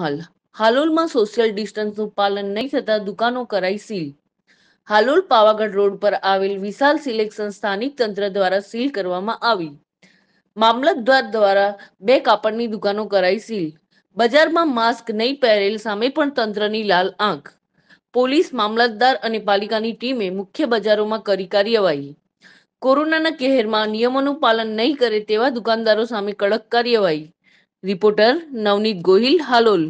હાલ. હાલોલમાં સોશિયલ ડિસ્ટન્સનું પાલન નહીં થતા દુકાનો કરાઈ સીલ. હાલોલ પાવાગઢ રોડ પર આવેલ વિશાલ સિલેક્શન સ્થાનિક તંત્ર દ્વારા સીલ કરવામાં આવી. મામલતદાર દ્વારા બે કાપડની દુકાનો કરાઈ સીલ. બજારમાં માસ્ક નહીં પહેરેલ સામે પણ તંત્રની લાલ આંખ. પોલીસ, મામલતદાર અને પાલિકાની ટીમે મુખ્ય બજારોમાં કરી કાર્યવાહી. કોરોનાના કહેરમાં નિયમોનું પાલન નહીં કરે તેવા દુકાનદારો સામે કડક કાર્યવાહી. রিপোর্টার নওনীত গোহিল হালোল